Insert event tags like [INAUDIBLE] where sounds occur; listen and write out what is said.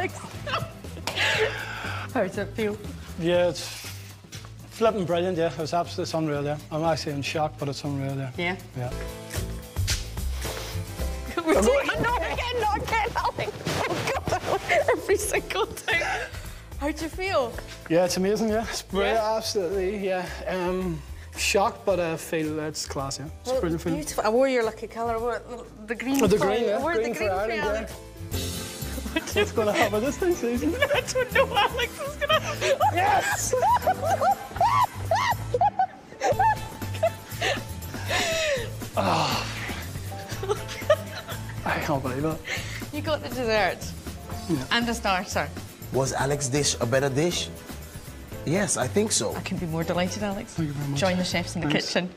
Alex! How does it feel? Yeah, it's flipping brilliant, yeah. It's absolutely it's unreal, yeah. I'm actually in shock, but it's unreal, yeah. Yeah. Yeah. [LAUGHS] We do not again, not again, Alex. [LAUGHS] Oh God, [LAUGHS] every single time. How do you feel? Yeah, it's amazing, yeah. It's brilliant, Yeah? absolutely, yeah. Um, shocked, but I feel it's class, yeah. It's Well, brilliant. Beautiful. I wore your lucky colour. I wore the green. Oh, the green, yeah. I wore green the green for Ireland. Alex. What's going to happen this next season? [LAUGHS] I don't know Alex is gonna. Yes! oh. I can't believe it. You got the dessert and the starter. Was Alex's dish a better dish? Yes, I think so. I can be more delighted, Alex. Thank you very much. Join the chefs in the Thanks. kitchen.